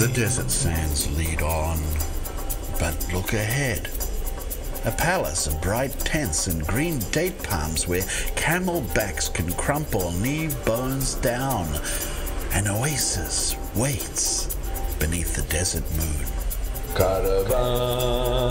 The desert sands lead on, but look ahead. A palace of bright tents and green date palms where camel backs can crumple knee bones down. An oasis waits beneath the desert moon. Caravan.